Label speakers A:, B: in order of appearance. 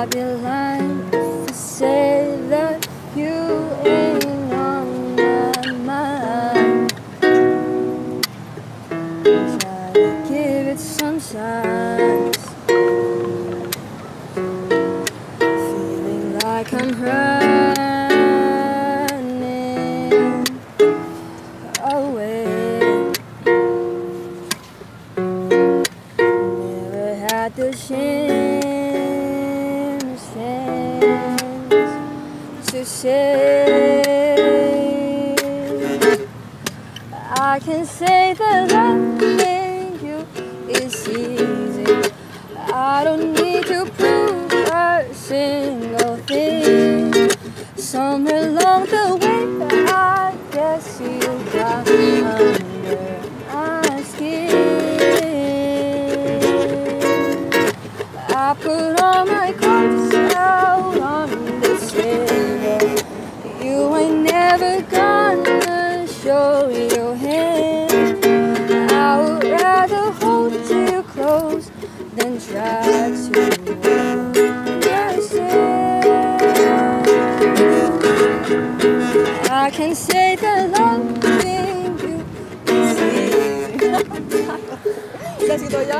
A: I'd be lying if say that you ain't on my mind. Try to give it some signs. Feeling like I'm running away. Never had the chance, chance I can say that loving you is easy. I don't need to prove a single thing. Somewhere along the way, I guess you got under never gonna show your hand. I would rather hold you close than try to understand. I can say that loving you is easy.
B: Udah segitu aja.